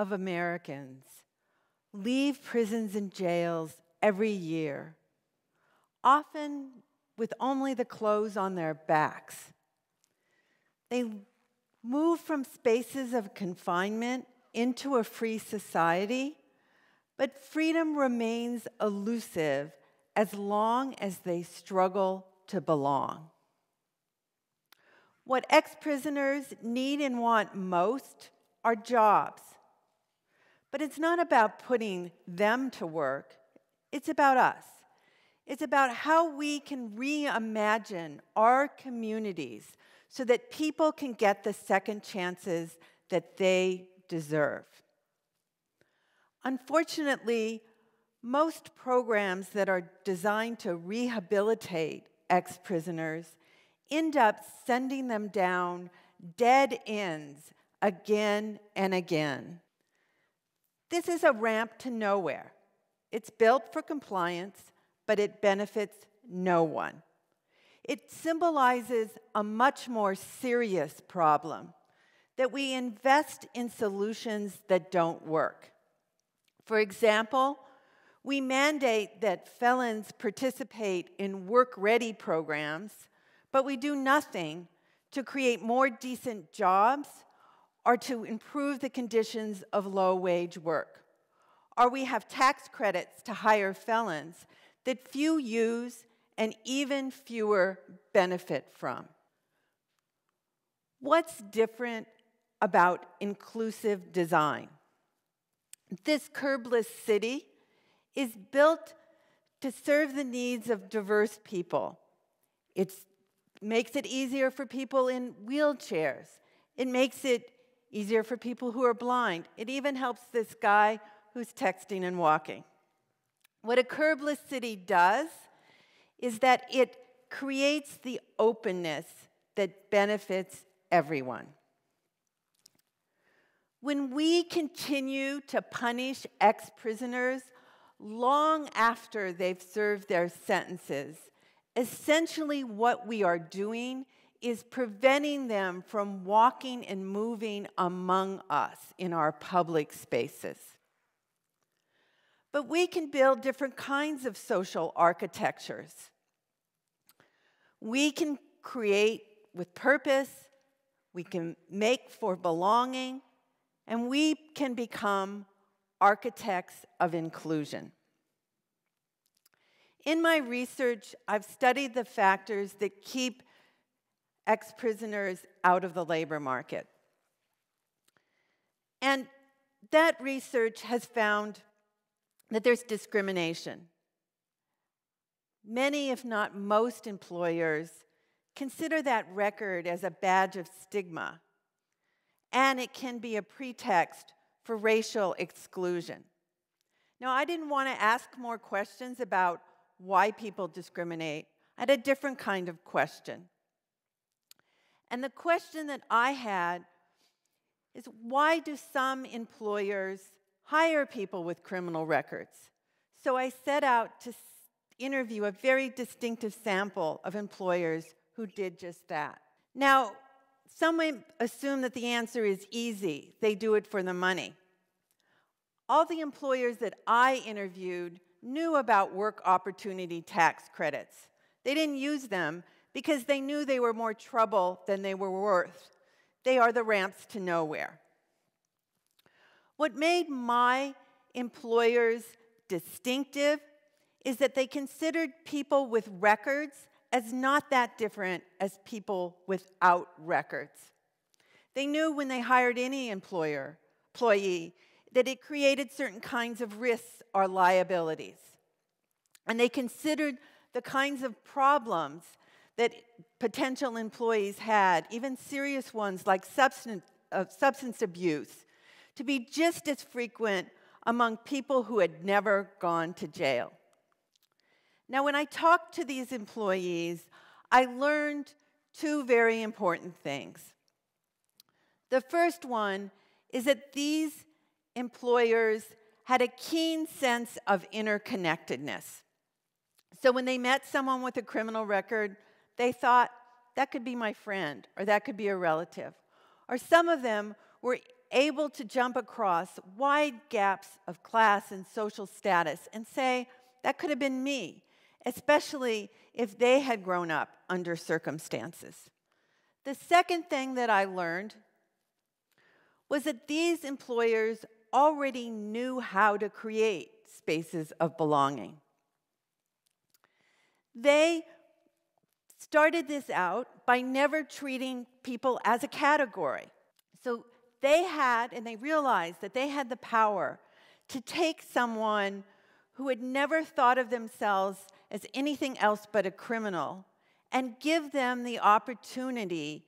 of Americans leave prisons and jails every year, often with only the clothes on their backs. They move from spaces of confinement into a free society, but freedom remains elusive as long as they struggle to belong. What ex prisoners need and want most are jobs. But it's not about putting them to work, it's about us. It's about how we can reimagine our communities so that people can get the second chances that they deserve. Unfortunately, most programs that are designed to rehabilitate ex prisoners end up sending them down dead ends again and again. This is a ramp to nowhere. It's built for compliance, but it benefits no one. It symbolizes a much more serious problem that we invest in solutions that don't work. For example, we mandate that felons participate in work ready programs, but we do nothing to create more decent jobs or to improve the conditions of low wage work. Or we have tax credits to hire felons that few use and even fewer benefit from. What's different about inclusive design? This curbless city is built to serve the needs of diverse people. It makes it easier for people in wheelchairs. It makes it easier for people who are blind. It even helps this guy who's texting and walking. What a curbless city does is that it creates the openness that benefits everyone. When we continue to punish ex prisoners long after they've served their sentences, essentially what we are doing is preventing them from walking and moving among us in our public spaces. But we can build different kinds of social architectures. We can create with purpose, we can make for belonging, and we can become architects of inclusion. In my research, I've studied the factors that keep ex prisoners out of the labor market. And that research has found that there's discrimination. Many, if not most, employers consider that record as a badge of stigma, and it can be a pretext for racial exclusion. Now, I didn't want to ask more questions about why people discriminate. I had a different kind of question. And the question that I had is why do some employers hire people with criminal records? So I set out to interview a very distinctive sample of employers who did just that. Now, some may assume that the answer is easy. They do it for the money. All the employers that I interviewed knew about work opportunity tax credits. They didn't use them because they knew they were more trouble than they were worth. They are the ramps to nowhere. What made my employers distinctive is that they considered people with records as not that different as people without records. They knew when they hired any employer, employee that it created certain kinds of risks or liabilities. And they considered the kinds of problems that potential employees had, even serious ones like substance, uh, substance abuse, to be just as frequent among people who had never gone to jail. Now, when I talked to these employees, I learned two very important things. The first one is that these employers had a keen sense of interconnectedness. So when they met someone with a criminal record, they thought, that could be my friend, or that could be a relative. Or some of them were able to jump across wide gaps of class and social status and say, that could have been me, especially if they had grown up under circumstances. The second thing that I learned was that these employers already knew how to create spaces of belonging. They started this out by never treating people as a category. So they had, and they realized that they had the power to take someone who had never thought of themselves as anything else but a criminal and give them the opportunity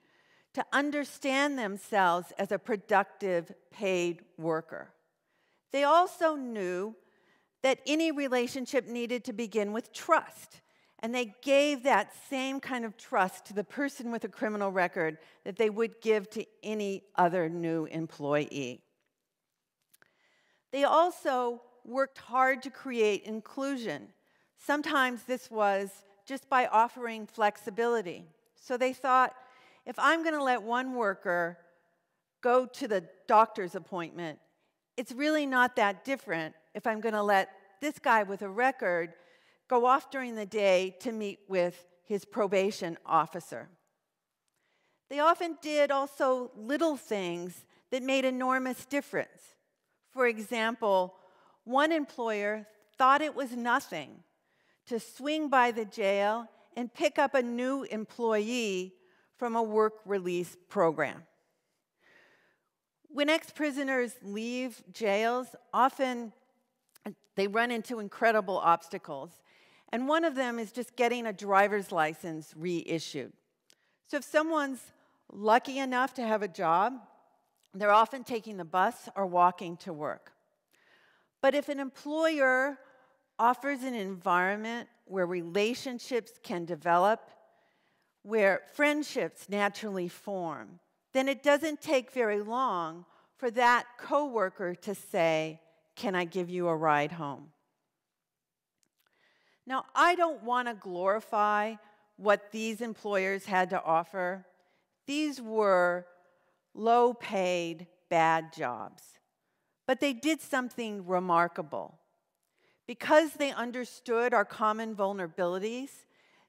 to understand themselves as a productive paid worker. They also knew that any relationship needed to begin with trust. And they gave that same kind of trust to the person with a criminal record that they would give to any other new employee. They also worked hard to create inclusion. Sometimes this was just by offering flexibility. So they thought if I'm going to let one worker go to the doctor's appointment, it's really not that different if I'm going to let this guy with a record go off during the day to meet with his probation officer. They often did also little things that made enormous difference. For example, one employer thought it was nothing to swing by the jail and pick up a new employee from a work release program. When ex prisoners leave jails, often they run into incredible obstacles. And one of them is just getting a driver's license reissued. So if someone's lucky enough to have a job, they're often taking the bus or walking to work. But if an employer offers an environment where relationships can develop, where friendships naturally form, then it doesn't take very long for that coworker to say, "Can I give you a ride home?" Now, I don't want to glorify what these employers had to offer. These were low paid, bad jobs. But they did something remarkable. Because they understood our common vulnerabilities,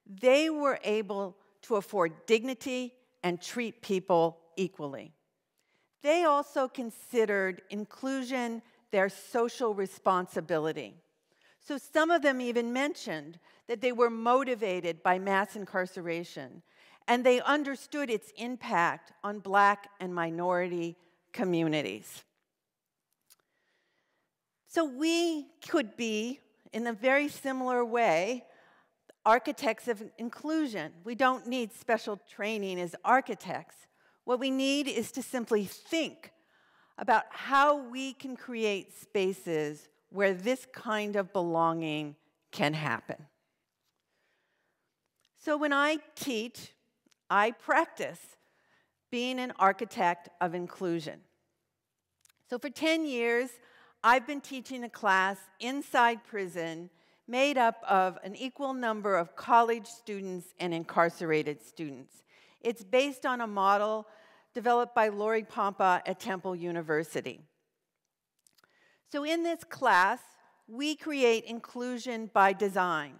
they were able to afford dignity and treat people equally. They also considered inclusion their social responsibility. So some of them even mentioned that they were motivated by mass incarceration and they understood its impact on black and minority communities. So we could be, in a very similar way, architects of inclusion. We don't need special training as architects. What we need is to simply think about how we can create spaces where this kind of belonging can happen. So when I teach, I practice being an architect of inclusion. So for 10 years, I've been teaching a class inside prison made up of an equal number of college students and incarcerated students. It's based on a model developed by Lori Pompa at Temple University. So in this class, we create inclusion by design.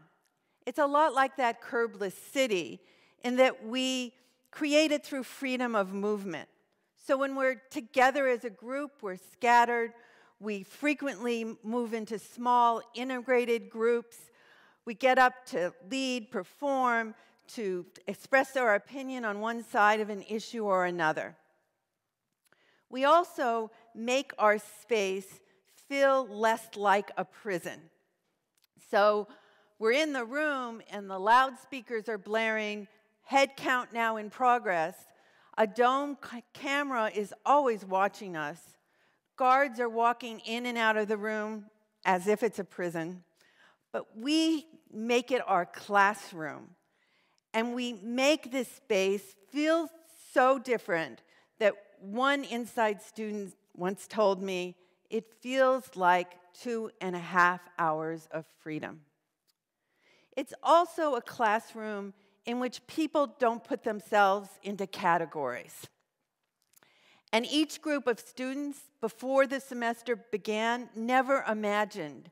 It's a lot like that curbless city in that we create it through freedom of movement. So when we're together as a group, we're scattered. We frequently move into small integrated groups. We get up to lead, perform, to express our opinion on one side of an issue or another. We also make our space feel less like a prison. So we're in the room and the loudspeakers are blaring, head count now in progress. A dome camera is always watching us. Guards are walking in and out of the room as if it's a prison. But we make it our classroom. And we make this space feel so different that one inside student once told me it feels like two and a half hours of freedom. It's also a classroom in which people don't put themselves into categories. And each group of students, before the semester began, never imagined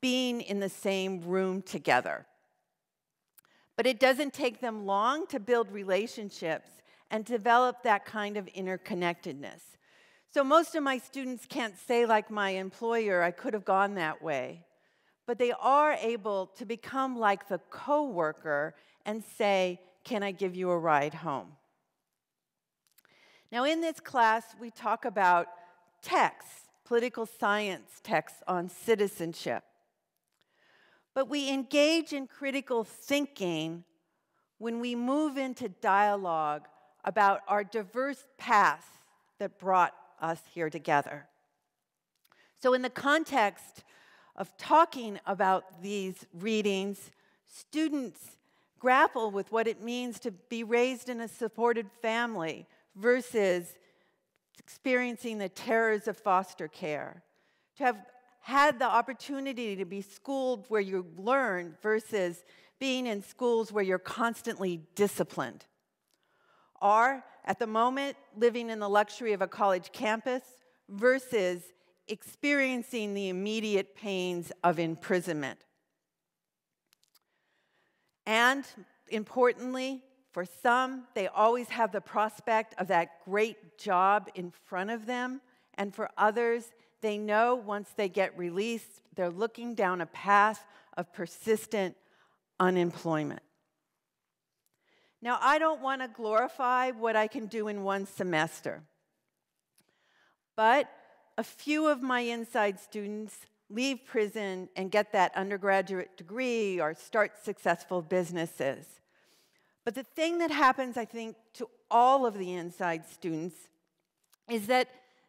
being in the same room together. But it doesn't take them long to build relationships and develop that kind of interconnectedness. So most of my students can't say, like my employer, I could have gone that way. But they are able to become like the coworker and say, Can I give you a ride home? Now, in this class, we talk about texts, political science texts on citizenship. But we engage in critical thinking when we move into dialogue about our diverse paths that brought us here together. So, in the context of talking about these readings, students grapple with what it means to be raised in a supported family versus experiencing the terrors of foster care, to have had the opportunity to be schooled where you learn versus being in schools where you're constantly disciplined. Are, at the moment, living in the luxury of a college campus versus experiencing the immediate pains of imprisonment. And importantly, for some, they always have the prospect of that great job in front of them. And for others, they know once they get released, they're looking down a path of persistent unemployment. Now, I don't want to glorify what I can do in one semester, but a few of my inside students leave prison and get that undergraduate degree or start successful businesses. But the thing that happens, I think, to all of the inside students is that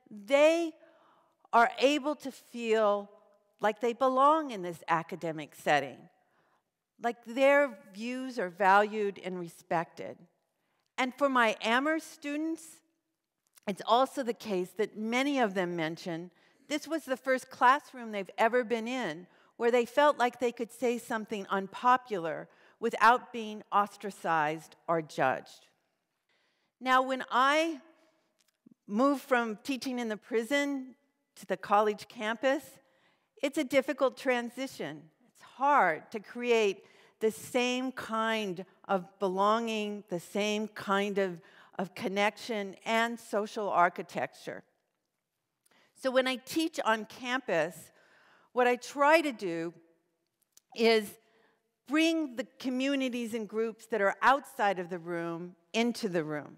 they are able to feel like they belong in this academic setting, like their views are valued and respected. And for my Amherst students, it's also the case that many of them mention this was the first classroom they've ever been in where they felt like they could say something unpopular without being ostracized or judged. Now, when I moved from teaching in the prison to the college campus, it's a difficult transition. Hard to create the same kind of belonging, the same kind of, of connection and social architecture. So when I teach on campus, what I try to do is bring the communities and groups that are outside of the room into the room.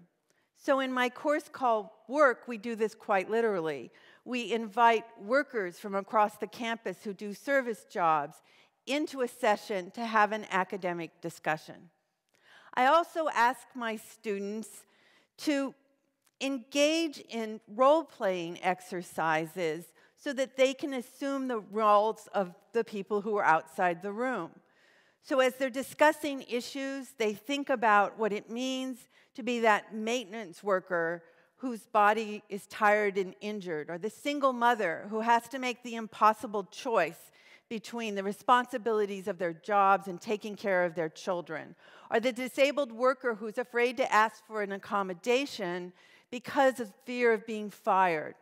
So in my course called Work, we do this quite literally we invite workers from across the campus who do service jobs into a session to have an academic discussion. I also ask my students to engage in role playing exercises so that they can assume the roles of the people who are outside the room. So, as they're discussing issues, they think about what it means to be that maintenance worker whose body is tired and injured, or the single mother who has to make the impossible choice between the responsibilities of their jobs and taking care of their children, or the disabled worker who's afraid to ask for an accommodation because of fear of being fired,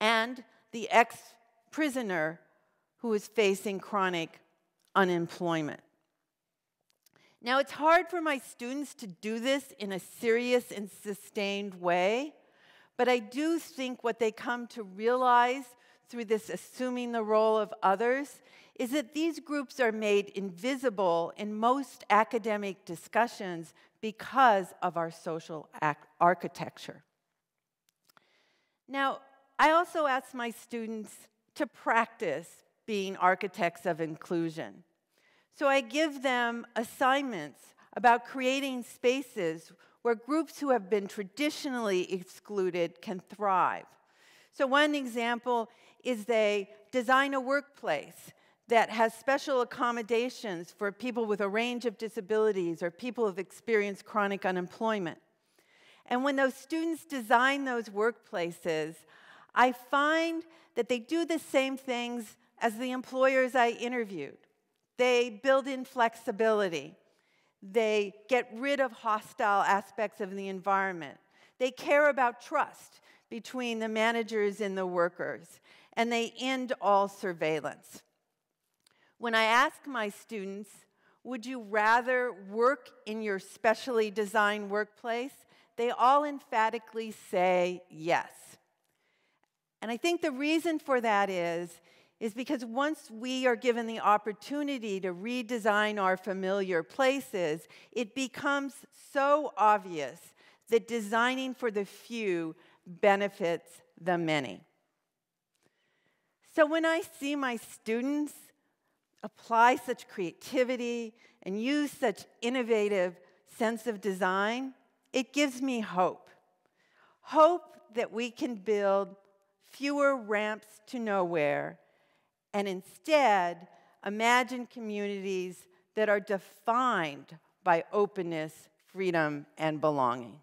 and the ex prisoner who is facing chronic unemployment. Now, it's hard for my students to do this in a serious and sustained way, but I do think what they come to realize through this assuming the role of others is that these groups are made invisible in most academic discussions because of our social architecture. Now, I also ask my students to practice being architects of inclusion. So I give them assignments about creating spaces where groups who have been traditionally excluded can thrive. So, one example is they design a workplace that has special accommodations for people with a range of disabilities or people who've experienced chronic unemployment. And when those students design those workplaces, I find that they do the same things as the employers I interviewed. They build in flexibility. They get rid of hostile aspects of the environment. They They care about trust between the managers and the workers, and they end all surveillance. When I ask my students, would you rather work in your specially designed workplace? They all emphatically say yes. And I think the reason for that is, is because once we are given the opportunity to redesign our familiar places, it becomes so obvious that designing for the few benefits the many. So when I see my students apply such creativity and use such innovative sense of design, it gives me hope. Hope that we can build fewer ramps to nowhere and instead imagine communities that are defined by openness, freedom, and belonging.